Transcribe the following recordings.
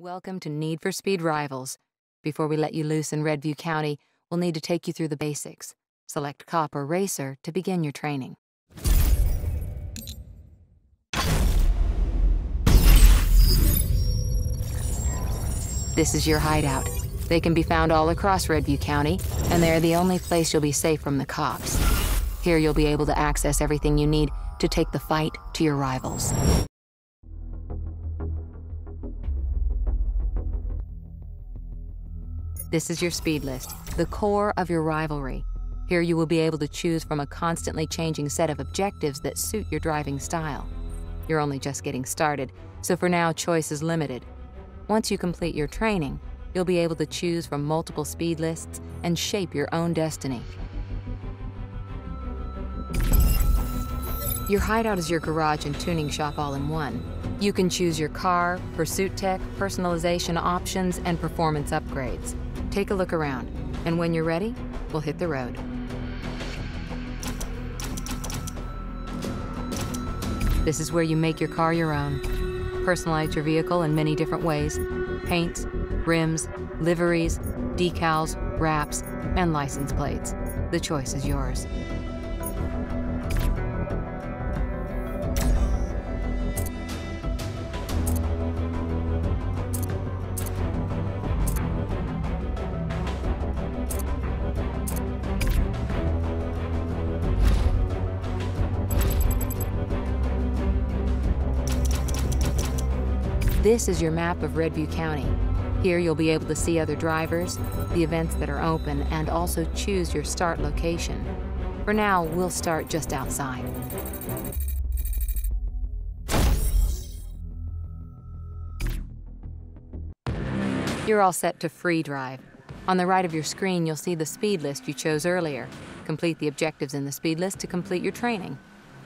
Welcome to Need for Speed Rivals. Before we let you loose in Redview County, we'll need to take you through the basics. Select Cop or Racer to begin your training. This is your hideout. They can be found all across Redview County, and they're the only place you'll be safe from the cops. Here you'll be able to access everything you need to take the fight to your rivals. This is your speed list, the core of your rivalry. Here you will be able to choose from a constantly changing set of objectives that suit your driving style. You're only just getting started, so for now choice is limited. Once you complete your training, you'll be able to choose from multiple speed lists and shape your own destiny. Your hideout is your garage and tuning shop all in one. You can choose your car, pursuit tech, personalization options, and performance upgrades. Take a look around, and when you're ready, we'll hit the road. This is where you make your car your own. Personalize your vehicle in many different ways. Paints, rims, liveries, decals, wraps, and license plates. The choice is yours. This is your map of Redview County. Here you'll be able to see other drivers, the events that are open, and also choose your start location. For now, we'll start just outside. You're all set to free drive. On the right of your screen, you'll see the speed list you chose earlier. Complete the objectives in the speed list to complete your training.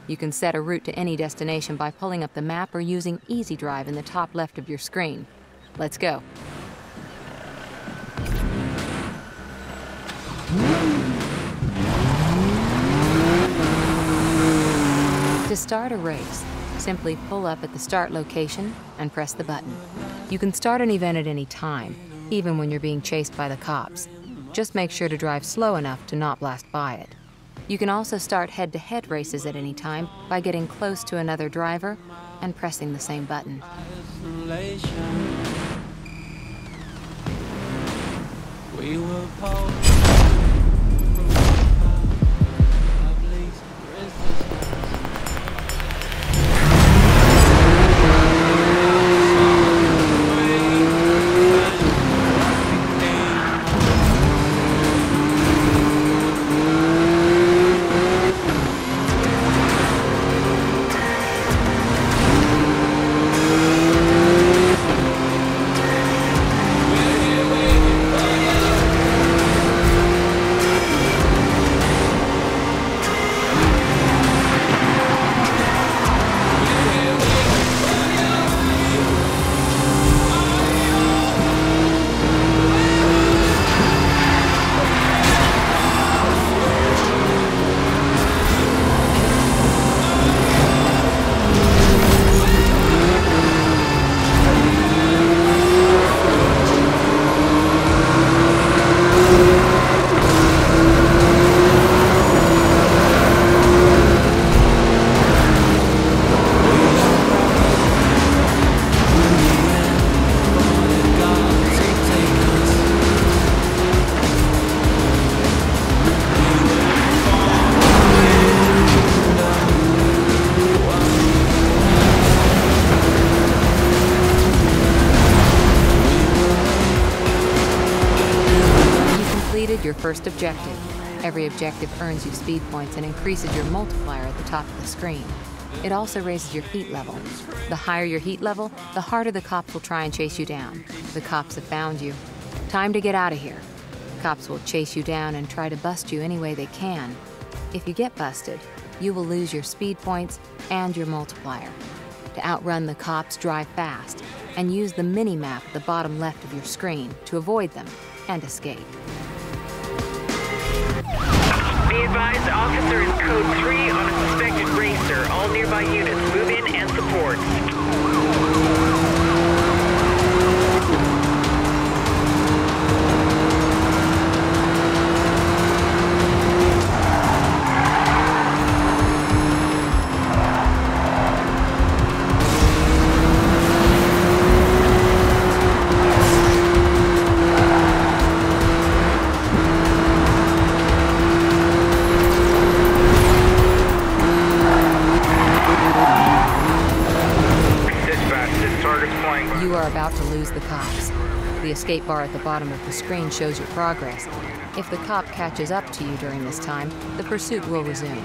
You can set a route to any destination by pulling up the map or using Easy Drive in the top left of your screen. Let's go. To start a race, simply pull up at the start location and press the button. You can start an event at any time, even when you're being chased by the cops. Just make sure to drive slow enough to not blast by it. You can also start head-to-head races at any time by getting close to another driver and pressing the same button. We your first objective. Every objective earns you speed points and increases your multiplier at the top of the screen. It also raises your heat level. The higher your heat level, the harder the cops will try and chase you down. The cops have found you. Time to get out of here. Cops will chase you down and try to bust you any way they can. If you get busted, you will lose your speed points and your multiplier. To outrun the cops, drive fast and use the mini-map at the bottom left of your screen to avoid them and escape. Be advised, officer is code You are about to lose the cops. The escape bar at the bottom of the screen shows your progress. If the cop catches up to you during this time, the pursuit will resume.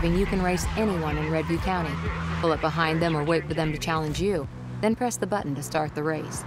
Driving, you can race anyone in Redview County. Pull up behind them or wait for them to challenge you, then press the button to start the race.